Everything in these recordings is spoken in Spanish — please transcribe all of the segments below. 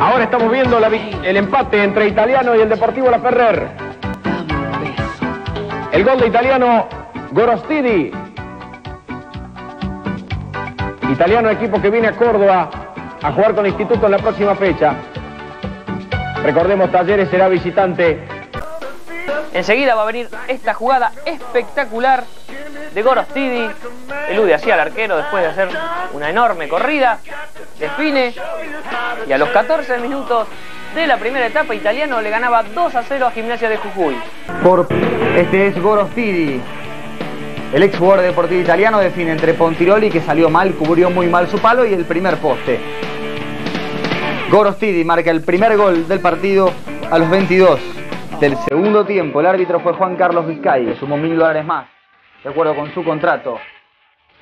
Ahora estamos viendo el empate entre Italiano y el Deportivo La Ferrer. El gol de Italiano, Gorostidi. Italiano, equipo que viene a Córdoba a jugar con Instituto en la próxima fecha. Recordemos, Talleres será visitante. Enseguida va a venir esta jugada espectacular de Gorostidi. Elude así al arquero después de hacer una enorme corrida. Define. Y a los 14 minutos de la primera etapa, Italiano le ganaba 2 a 0 a Gimnasia de Jujuy. Por, este es Gorostidi. El ex jugador deportivo italiano define entre Pontiroli, que salió mal, cubrió muy mal su palo, y el primer poste. Gorostidi marca el primer gol del partido a los 22 del segundo tiempo. El árbitro fue Juan Carlos Vizcay, sumó mil dólares más, de acuerdo con su contrato,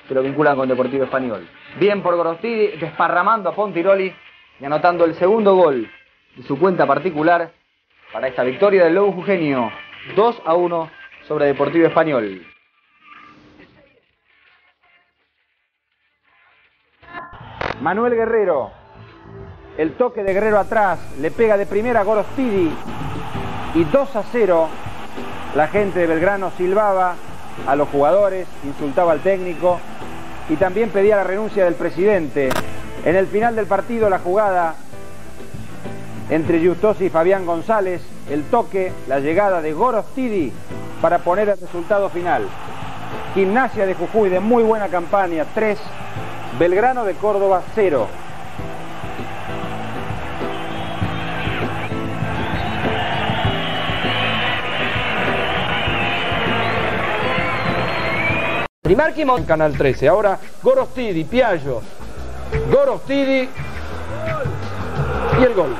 que lo vinculan con Deportivo Español. Bien por Gorostidi, desparramando a Pontiroli y anotando el segundo gol de su cuenta particular para esta victoria del Lobo Jugenio, 2 a 1 sobre Deportivo Español. Manuel Guerrero. El toque de Guerrero atrás. Le pega de primera a Gorostidi. Y 2 a 0. La gente de Belgrano silbaba a los jugadores, insultaba al técnico y también pedía la renuncia del presidente. En el final del partido la jugada entre Justosi y Fabián González, el toque, la llegada de Gorostidi para poner el resultado final. Gimnasia de Jujuy de muy buena campaña, 3 Belgrano de Córdoba 0. En Canal 13. Ahora Gorostidi, Piaggio. Gorostidi y el gol.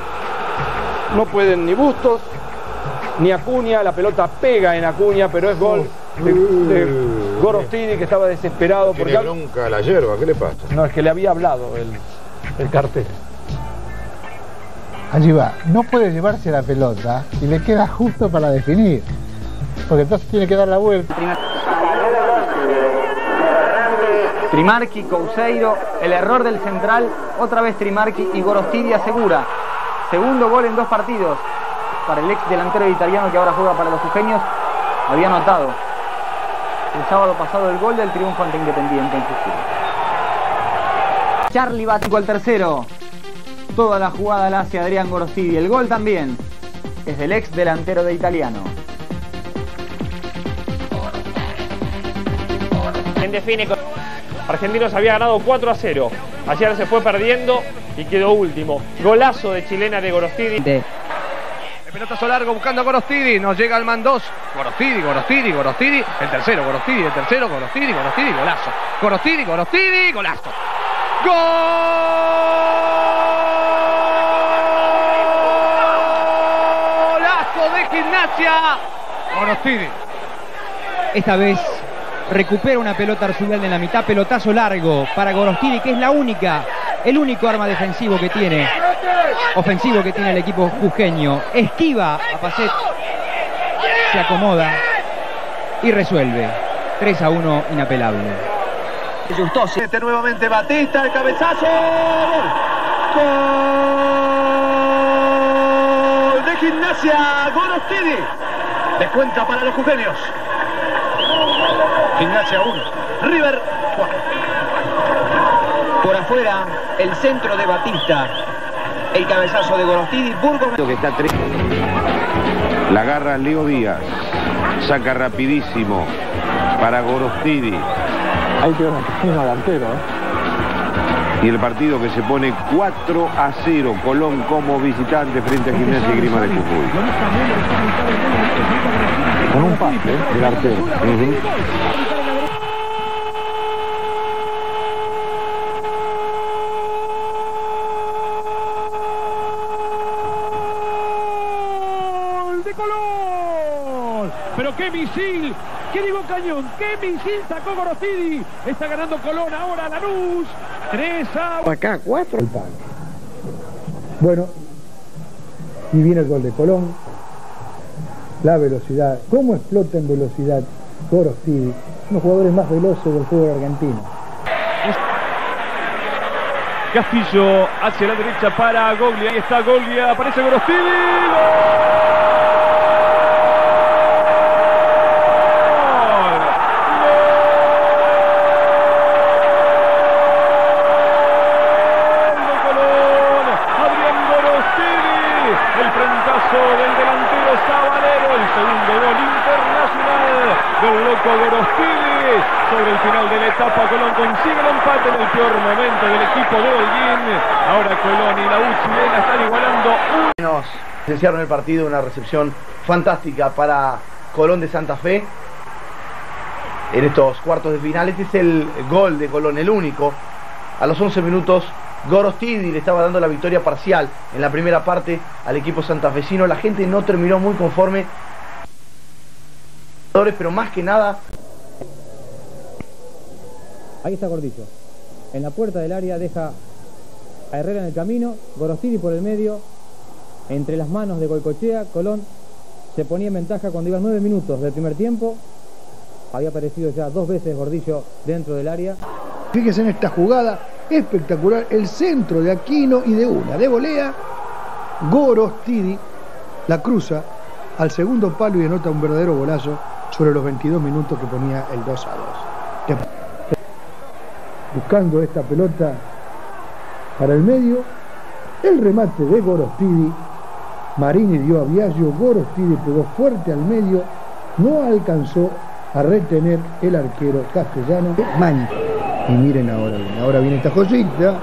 No pueden ni Bustos ni Acuña. La pelota pega en Acuña, pero es gol de, Gorostini que estaba desesperado. Tiene porque nunca la hierba, ¿qué le pasa? No, es que le había hablado el, el cartel. Allí va, no puede llevarse la pelota y le queda justo para definir, porque entonces tiene que dar la vuelta. Trimarqui, Couseiro, el error del central, otra vez Trimarqui y Gorostini asegura. Segundo gol en dos partidos para el ex delantero italiano que ahora juega para los Eugenios, había anotado el sábado pasado el gol del triunfo ante Independiente en Jujuy. Charlie Batico al tercero. Toda la jugada la hace Adrián Gorostidi. El gol también es del ex delantero de Italiano. En define, Argentinos había ganado 4 a 0. Ayer se fue perdiendo y quedó último. Golazo de chilena de Gorostidi pelotazo largo buscando a Gorostidi. Nos llega al man 2. Gorostidi, Gorostidi, Gorostidi. El tercero, Gorostidi, el tercero, Gorostidi, Gorostidi, golazo. Gorostidi, Gorostidi, golazo. ¡Golazo de gimnasia! Gorostidi. Esta vez recupera una pelota Arzubal en la mitad, pelotazo largo para Gorostidi, que es la única, el único arma defensivo que tiene ofensivo que tiene el equipo jujeño. Esquiva a Pacet, se acomoda y resuelve. 3 a 1 inapelable. Este nuevamente Batista, el cabezazo. Gol de gimnasia, Gorostidi. Descuenta para los jujeños. Gimnasia 1, River 4. Por afuera, el centro de Batista el cabezazo de Gorostidi, Burgos. Que está La agarra Leo Díaz, saca rapidísimo para Gorostidi. Hay que un delantero, ¿eh? Y el partido que se pone 4 a 0, Colón como visitante frente a Gimnasia y Grima de Jujuy. Con un pase ¿eh? del arquero. qué misil, qué digo cañón, qué misil sacó Gorosidi. Está ganando Colón ahora Lanús. 3 a... Acá, 4. Bueno, y viene el gol de Colón. La velocidad, cómo explota en velocidad Gorostidi, uno de los jugadores más veloces del fútbol argentino. Castillo hacia la derecha para Goglia. Ahí está Goglia. Aparece Gorostini. El del delantero Sabalero, el segundo gol internacional del loco Gorostini. Sobre el final de la etapa, Colón consigue el empate en el peor momento del equipo de Holguín. Ahora Colón y la U chilena están igualando un... Presenciaron el partido, una recepción fantástica para Colón de Santa Fe. En estos cuartos de final, este es el gol de Colón, el único. A los 11 minutos Gorostidi le estaba dando la victoria parcial en la primera parte al equipo santafesino. La gente no terminó muy conforme, pero más que nada. Ahí está Gordillo. En la puerta del área deja a Herrera en el camino, Gorostidi por el medio, entre las manos de Goicochea, Colón se ponía en ventaja cuando iban nueve minutos del primer tiempo. Había aparecido ya dos veces Gordillo dentro del área. Fíjese en esta jugada espectacular, el centro de Aquino y de una, de volea, Gorostidi la cruza al segundo palo y anota un verdadero golazo sobre los 22 minutos que ponía el 2 a 2. Buscando esta pelota para el medio, el remate de Gorostidi, Marini dio a Biagio, Gorostidi pegó fuerte al medio, no alcanzó a retener el arquero castellano. Mancha. Y miren ahora, ahora viene esta joyita.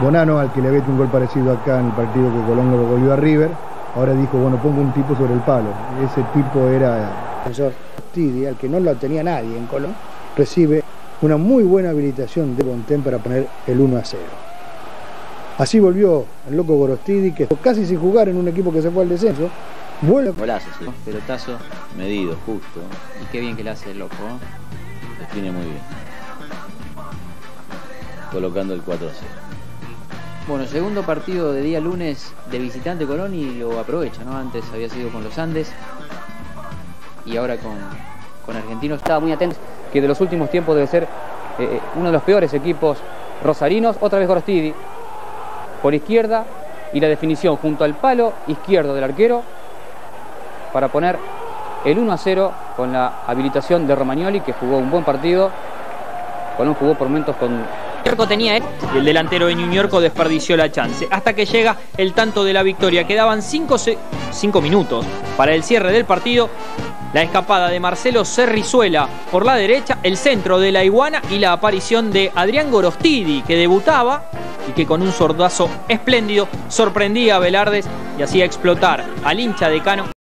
Bonano, al que le mete un gol parecido acá en el partido que Colón lo volvió a River, ahora dijo, bueno, pongo un tipo sobre el palo. Ese tipo era el Tidi, al que no lo tenía nadie en Colón, recibe una muy buena habilitación de Bontén para poner el 1 a 0. Así volvió el loco Gorostidi, que casi sin jugar en un equipo que se fue al descenso, vuelve. Golazo, sí. Pelotazo medido, justo. Y qué bien que le hace el loco, ¿eh? Define muy bien. Colocando el 4 a 0. Bueno, segundo partido de día lunes de visitante Colón y lo aprovecha, ¿no? Antes había sido con los Andes y ahora con, con Argentinos. Estaba muy atento que de los últimos tiempos debe ser eh, uno de los peores equipos rosarinos. Otra vez Gorostidi por izquierda y la definición junto al palo izquierdo del arquero para poner el 1 a 0 con la habilitación de Romagnoli que jugó un buen partido. Colón jugó por momentos con tenía y el delantero de New York desperdició la chance. Hasta que llega el tanto de la victoria. Quedaban 5 minutos para el cierre del partido. La escapada de Marcelo Cerrizuela por la derecha, el centro de la iguana y la aparición de Adrián Gorostidi, que debutaba y que con un sordazo espléndido sorprendía a Velardes y hacía explotar al hincha de Cano.